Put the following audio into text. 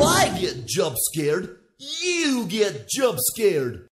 I get jump scared, you get jump scared.